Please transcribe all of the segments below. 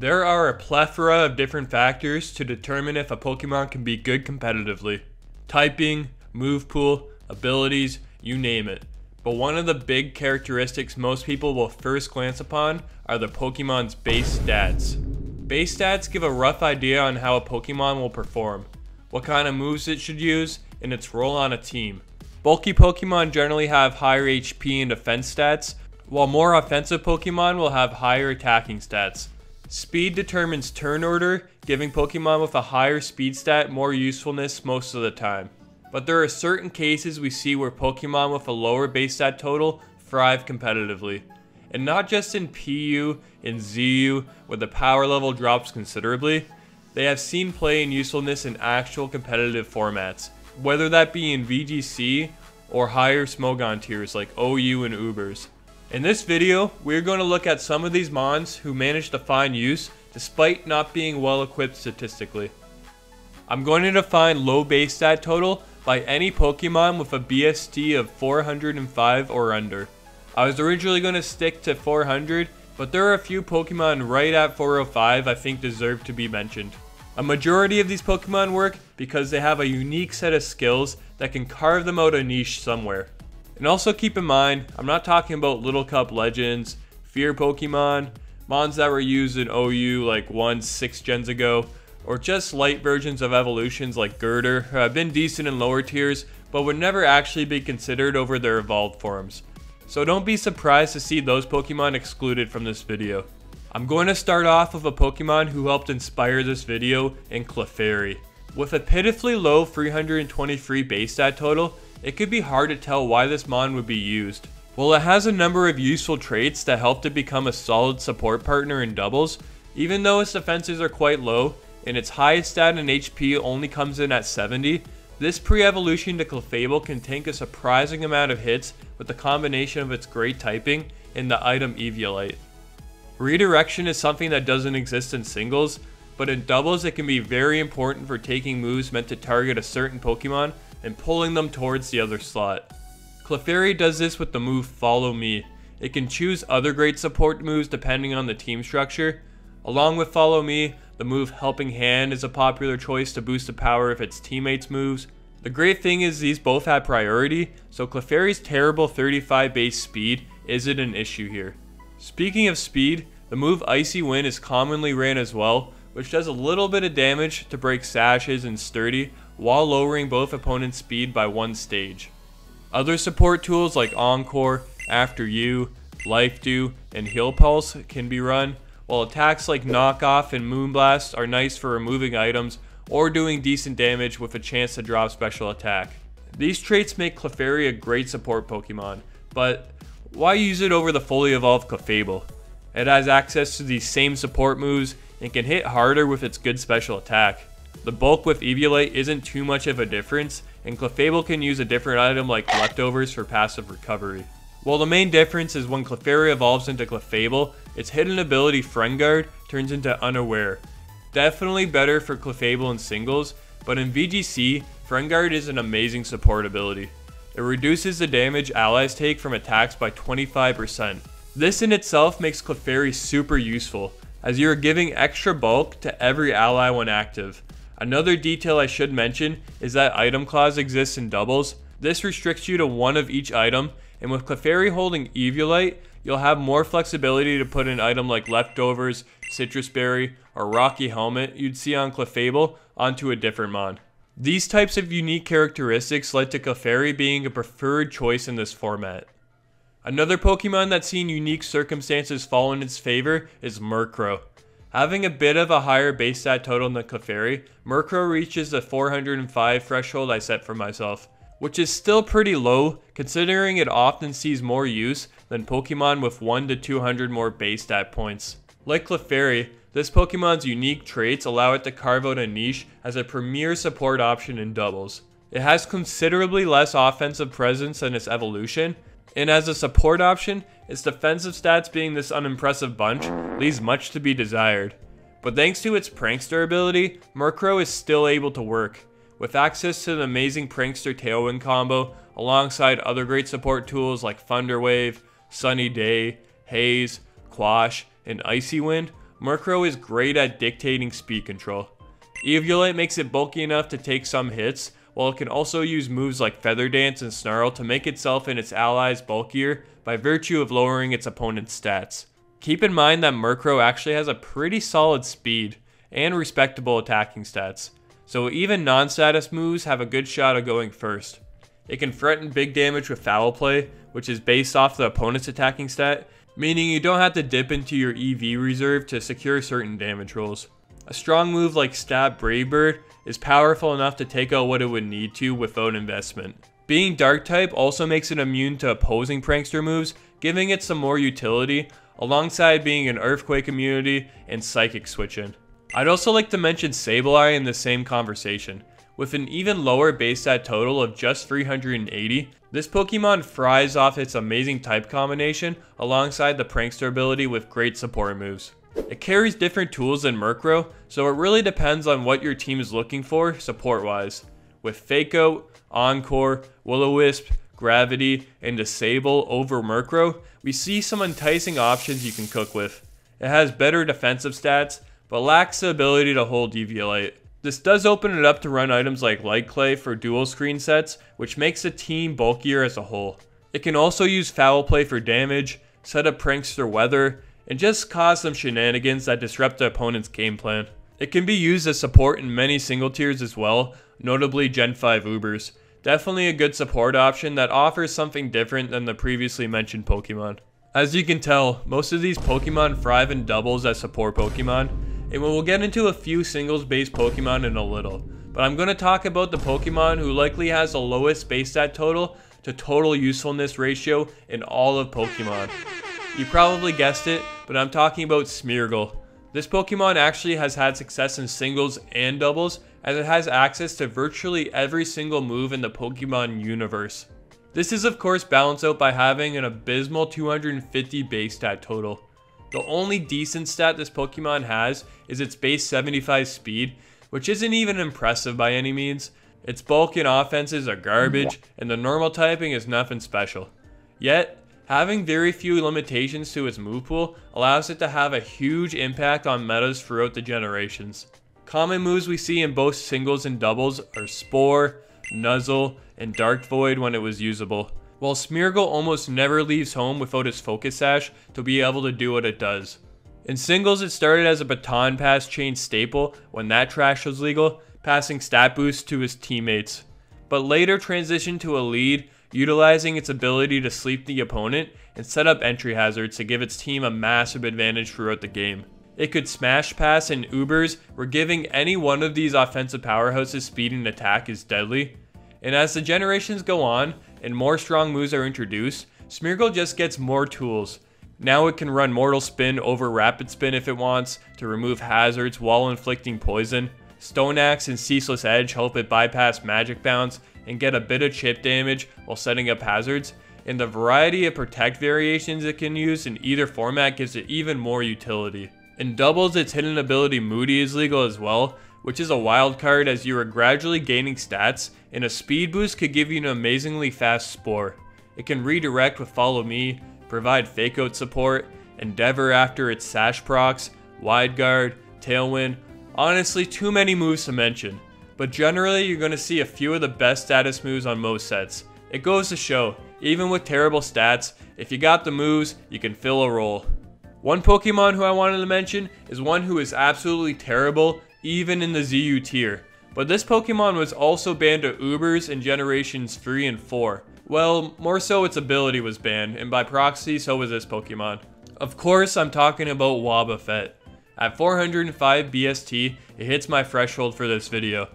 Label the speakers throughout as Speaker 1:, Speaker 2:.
Speaker 1: There are a plethora of different factors to determine if a Pokemon can be good competitively. Typing, move pool, abilities, you name it. But one of the big characteristics most people will first glance upon are the Pokemon's base stats. Base stats give a rough idea on how a Pokemon will perform, what kind of moves it should use, and its role on a team. Bulky Pokemon generally have higher HP and defense stats, while more offensive Pokemon will have higher attacking stats. Speed determines turn order, giving Pokemon with a higher speed stat more usefulness most of the time. But there are certain cases we see where Pokemon with a lower base stat total thrive competitively. And not just in PU and ZU, where the power level drops considerably, they have seen play and usefulness in actual competitive formats, whether that be in VGC or higher Smogon tiers like OU and Ubers. In this video, we're going to look at some of these mons who managed to find use despite not being well equipped statistically. I'm going to define low base stat total by any Pokemon with a BST of 405 or under. I was originally going to stick to 400, but there are a few Pokemon right at 405 I think deserve to be mentioned. A majority of these Pokemon work because they have a unique set of skills that can carve them out a niche somewhere. And also keep in mind, I'm not talking about Little Cup Legends, Fear Pokemon, mons that were used in OU like one six gens ago, or just light versions of evolutions like Gurdurr, who have been decent in lower tiers, but would never actually be considered over their evolved forms. So don't be surprised to see those Pokemon excluded from this video. I'm going to start off with a Pokemon who helped inspire this video in Clefairy. With a pitifully low 323 base stat total, it could be hard to tell why this mon would be used. While it has a number of useful traits that help it become a solid support partner in doubles, even though its defenses are quite low, and its highest stat in HP only comes in at 70, this pre-evolution to Clefable can tank a surprising amount of hits with the combination of its great typing and the item Eviolite. Redirection is something that doesn't exist in singles, but in doubles it can be very important for taking moves meant to target a certain Pokemon and pulling them towards the other slot. Clefairy does this with the move Follow Me. It can choose other great support moves depending on the team structure. Along with Follow Me, the move Helping Hand is a popular choice to boost the power of its teammates' moves. The great thing is these both have priority, so Clefairy's terrible 35 base speed isn't an issue here. Speaking of speed, the move Icy Wind is commonly ran as well, which does a little bit of damage to break sashes and sturdy while lowering both opponents' speed by one stage. Other support tools like Encore, After You, Life Dew, and Heal Pulse can be run, while attacks like Knockoff and Moonblast are nice for removing items or doing decent damage with a chance to drop special attack. These traits make Clefairy a great support Pokemon, but why use it over the fully evolved Clefable? It has access to these same support moves and can hit harder with its good special attack. The bulk with Eviolite isn't too much of a difference, and Clefable can use a different item like Leftovers for passive recovery. While the main difference is when Clefairy evolves into Clefable, its hidden ability Friend Guard turns into Unaware. Definitely better for Clefable in singles, but in VGC, Friend Guard is an amazing support ability. It reduces the damage allies take from attacks by 25%. This in itself makes Clefairy super useful, as you are giving extra bulk to every ally when active. Another detail I should mention is that item clause exists in doubles. This restricts you to one of each item and with Clefairy holding Eviolite, you'll have more flexibility to put an item like Leftovers, Sitrus Berry, or Rocky Helmet you'd see on Clefable onto a different mon. These types of unique characteristics led to Clefairy being a preferred choice in this format. Another Pokemon that's seen unique circumstances fall in its favor is Murkrow. Having a bit of a higher base stat total than Clefairy, Murkrow reaches the 405 threshold I set for myself which is still pretty low considering it often sees more use than Pokemon with 1 to 200 more base stat points. Like Clefairy, this Pokemon's unique traits allow it to carve out a niche as a premier support option in doubles. It has considerably less offensive presence than its evolution, and as a support option, its defensive stats being this unimpressive bunch leaves much to be desired. But thanks to its prankster ability, Murkrow is still able to work, with access to the amazing Prankster Tailwind combo, alongside other great support tools like Thunderwave, Sunny Day, Haze, Quash, and Icy Wind, Murkrow is great at dictating speed control. Eviolite makes it bulky enough to take some hits, while it can also use moves like Feather Dance and Snarl to make itself and its allies bulkier by virtue of lowering its opponent's stats. Keep in mind that Murkrow actually has a pretty solid speed and respectable attacking stats, so even non-status moves have a good shot of going first. It can threaten big damage with Foul Play, which is based off the opponent's attacking stat, meaning you don't have to dip into your EV reserve to secure certain damage rolls. A strong move like Stab Brave Bird is powerful enough to take out what it would need to without investment. Being Dark type also makes it immune to opposing Prankster moves, giving it some more utility, alongside being an Earthquake immunity and Psychic switch in. I'd also like to mention Sableye in the same conversation. With an even lower base stat total of just 380, this Pokemon fries off its amazing type combination alongside the Prankster ability with great support moves. It carries different tools than Murkrow, so it really depends on what your team is looking for support-wise. With Out, Encore, Will-O-Wisp, Gravity, and Disable over Murkrow, we see some enticing options you can cook with. It has better defensive stats, but lacks the ability to hold Eviolite. This does open it up to run items like Light Clay for dual screen sets, which makes the team bulkier as a whole. It can also use Foul Play for damage, set up Prankster Weather, and just cause some shenanigans that disrupt the opponent's game plan. It can be used as support in many single tiers as well, notably Gen 5 Ubers. Definitely a good support option that offers something different than the previously mentioned Pokemon. As you can tell, most of these Pokemon thrive in doubles as support Pokemon, and we'll get into a few singles based Pokemon in a little. But I'm going to talk about the Pokemon who likely has the lowest base stat total to total usefulness ratio in all of Pokemon. You probably guessed it, but I'm talking about Smeargle. This Pokemon actually has had success in singles and doubles, as it has access to virtually every single move in the Pokemon universe. This is of course balanced out by having an abysmal 250 base stat total. The only decent stat this Pokemon has is its base 75 speed, which isn't even impressive by any means. Its bulk and offenses are garbage, and the normal typing is nothing special. Yet, having very few limitations to its move pool allows it to have a huge impact on metas throughout the generations. Common moves we see in both singles and doubles are Spore, Nuzzle, and Dark Void when it was usable, while Smeargle almost never leaves home without its Focus Sash to be able to do what it does. In singles, it started as a baton pass chain staple when that trash was legal, passing stat boosts to his teammates, but later transitioned to a lead, utilizing its ability to sleep the opponent and set up entry hazards to give its team a massive advantage throughout the game. It could smash pass and Ubers, where giving any one of these offensive powerhouses speed and attack is deadly. And as the generations go on and more strong moves are introduced, Smeargle just gets more tools. Now it can run Mortal Spin over Rapid Spin if it wants to remove hazards while inflicting poison. Stone Axe and Ceaseless Edge help it bypass Magic Bounce and get a bit of chip damage while setting up hazards. And the variety of Protect variations it can use in either format gives it even more utility. And doubles, its hidden ability Moody is legal as well, which is a wild card as you are gradually gaining stats, and a speed boost could give you an amazingly fast Spore. It can redirect with Follow Me, provide Fake Out support, Endeavor after its Sash procs, Wide Guard, Tailwind, honestly too many moves to mention. But generally, you're going to see a few of the best status moves on most sets. It goes to show, even with terrible stats, if you got the moves, you can fill a role. One Pokemon who I wanted to mention is one who is absolutely terrible, even in the ZU tier. But this Pokemon was also banned to Ubers in generations 3 and 4. Well, more so its ability was banned, and by proxy, so was this Pokemon. Of course, I'm talking about Wobbuffet. At 405 BST, it hits my threshold for this video.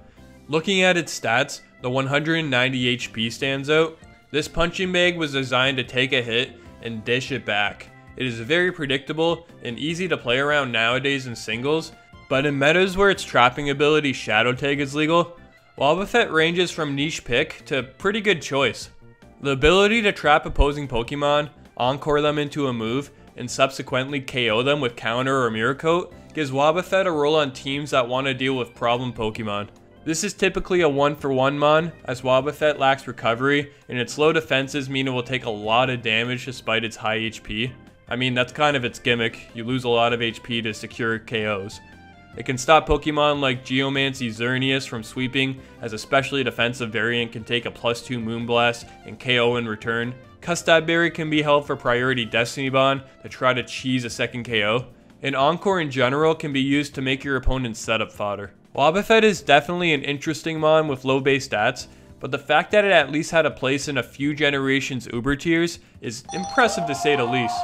Speaker 1: Looking at its stats, the 190 HP stands out. This punching bag was designed to take a hit and dish it back. It is very predictable and easy to play around nowadays in singles, but in metas where its trapping ability Shadow Tag is legal, Wobbuffet ranges from niche pick to pretty good choice. The ability to trap opposing Pokemon, encore them into a move, and subsequently KO them with counter or mirror gives Wobbuffet a role on teams that want to deal with problem Pokemon. This is typically a one for one mon, as Wobbuffet lacks recovery, and its low defenses mean it will take a lot of damage despite its high HP. I mean, that's kind of its gimmick. You lose a lot of HP to secure KOs. It can stop Pokemon like Geomancy Xerneas from sweeping, as a specially defensive variant can take a plus 2 Moonblast and KO in return. Berry can be held for priority Destiny Bond to try to cheese a second KO. And Encore in general can be used to make your opponent's setup fodder. Wobbuffet is definitely an interesting mon with low base stats, but the fact that it at least had a place in a few generations Uber tiers is impressive to say the least.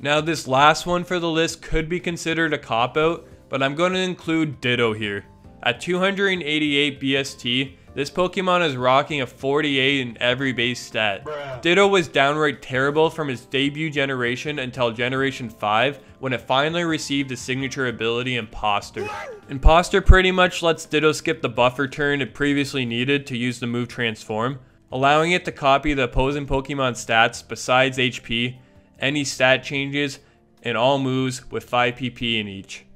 Speaker 1: Now this last one for the list could be considered a cop-out, but I'm going to include Ditto here. At 288 BST, this Pokemon is rocking a 48 in every base stat. Ditto was downright terrible from its debut generation until Generation 5 when it finally received the signature ability Imposter. Imposter pretty much lets Ditto skip the buffer turn it previously needed to use the move Transform, allowing it to copy the opposing Pokemon stats besides HP, any stat changes, and all moves with 5 PP in each.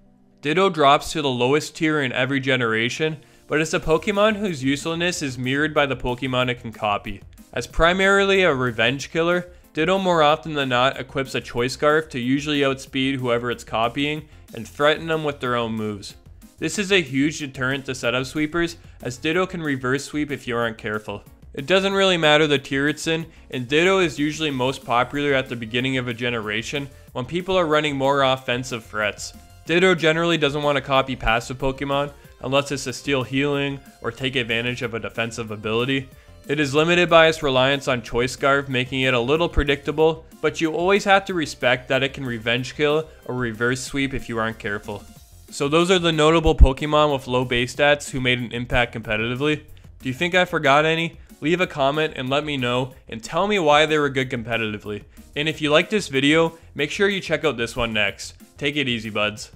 Speaker 1: Ditto drops to the lowest tier in every generation, but it's a Pokemon whose usefulness is mirrored by the Pokemon it can copy. As primarily a revenge killer, Ditto more often than not equips a Choice Scarf to usually outspeed whoever it's copying and threaten them with their own moves. This is a huge deterrent to setup sweepers, as Ditto can reverse sweep if you aren't careful. It doesn't really matter the tier it's in, and Ditto is usually most popular at the beginning of a generation when people are running more offensive threats. Ditto generally doesn't want to copy passive Pokemon, unless it's to steal healing or take advantage of a defensive ability. It is limited by its reliance on Choice Scarf, making it a little predictable, but you always have to respect that it can revenge kill or reverse sweep if you aren't careful. So those are the notable Pokemon with low base stats who made an impact competitively. Do you think I forgot any? Leave a comment and let me know, and tell me why they were good competitively. And if you like this video, make sure you check out this one next. Take it easy, buds.